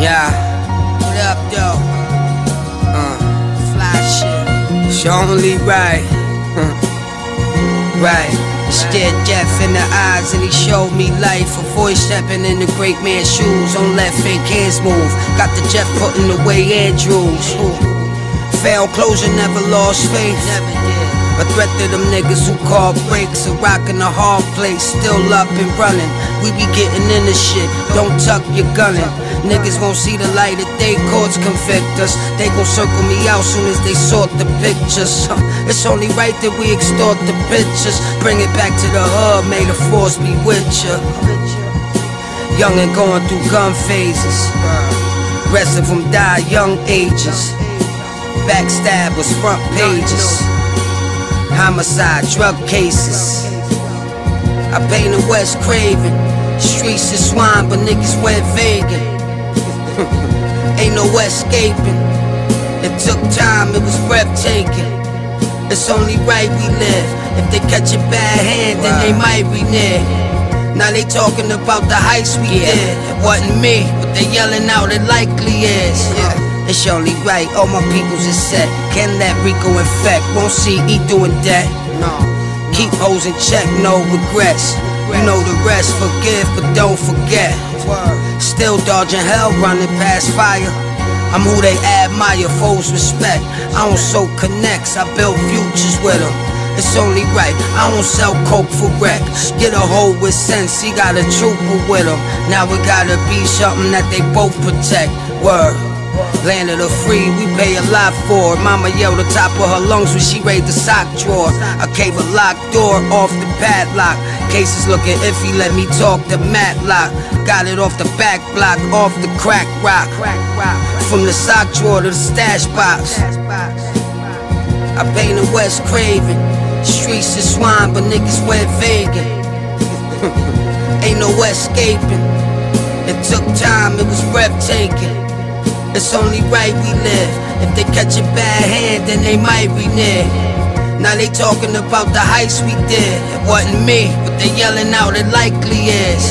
Yeah, what up, though? Uh, fly shit. It's only right. right. I stared death in the eyes and he showed me life. A voice stepping in the great man's shoes. On left fake hands move. Got the Jeff putting away Andrews. Failed closure, never lost faith. Never did. A threat to them niggas who call breaks. A rock in a hard place, still up and running. We be getting in the shit, don't tuck your gunning. Niggas won't see the light if they courts convict us. They gon' circle me out soon as they sort the pictures. It's only right that we extort the pictures. Bring it back to the hub, may the force be with ya. Young and going through gun phases. Rest of them die young ages. Backstab was front pages. Homicide, drug cases. I paint the West Craven. Streets is swine, but niggas went vegan. Ain't no escaping. It took time, it was breathtaking. It's only right we live. If they catch a bad hand, then they might be renege. Now they talking about the heist we did. It wasn't me, but they yelling out it likely is. It's only right, all my peoples is set. Can that Rico infect? Won't see E doing that. No. Keep hoes in check, no regrets. You know the rest, forgive, but don't forget. Still dodging hell, running past fire. I'm who they admire, foes respect. I don't sow connects, I build futures with them. It's only right, I don't sell coke for wreck. Get a hoe with sense, he got a trooper with him. Now we gotta be something that they both protect. Word. Land of the free, we pay a lot for. Mama yelled the top of her lungs when she raised the sock drawer. I gave a locked door off the padlock. Cases looking iffy, let me talk the Matlock. Got it off the back block, off the crack rock. From the sock drawer to the stash box. I paint the West Craven. Streets is swine, but niggas went vegan. Ain't no escaping. It took time, it was breathtaking. It's only right we live. If they catch a bad hand, then they might renege. Now they talking about the heist we did. It wasn't me, but they yelling out it likely is.